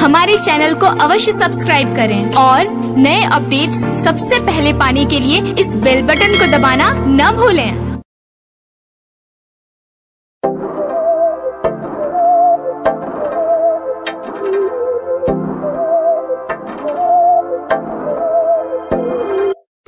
हमारे चैनल को अवश्य सब्सक्राइब करें और नए अपडेट्स सबसे पहले पाने के लिए इस बेल बटन को दबाना न भूलें।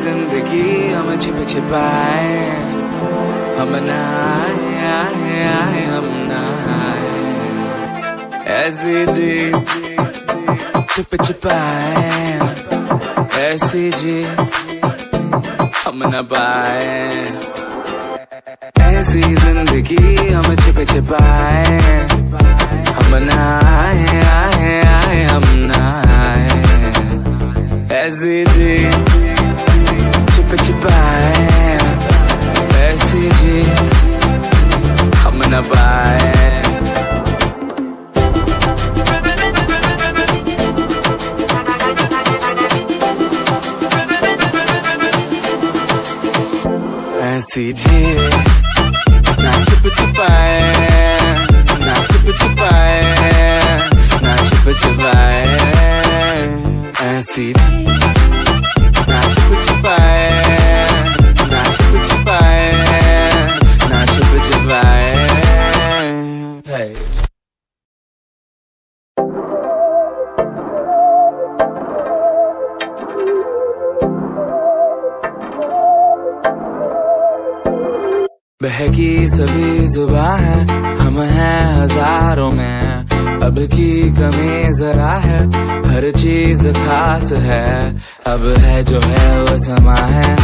ज़िंदगी हम छिप छिपाए हम नहाए आए आए हम नहाए ऐसी जी छिप छिपाए ऐसे जी हम न पाए। ऐसी ज़िंदगी हम छिप छिपाए हम नहाए आए आए हम नहाए ऐसी CG. Na chupa chupa é. Na chupa chupa é. Na chupa chupa é. É Na chupa chupa é. बहकी सभी जुबा है, हम हैं हज़ारों में। अब की कमी जरा है, हर चीज़ खास है। अब है जो है वो समा है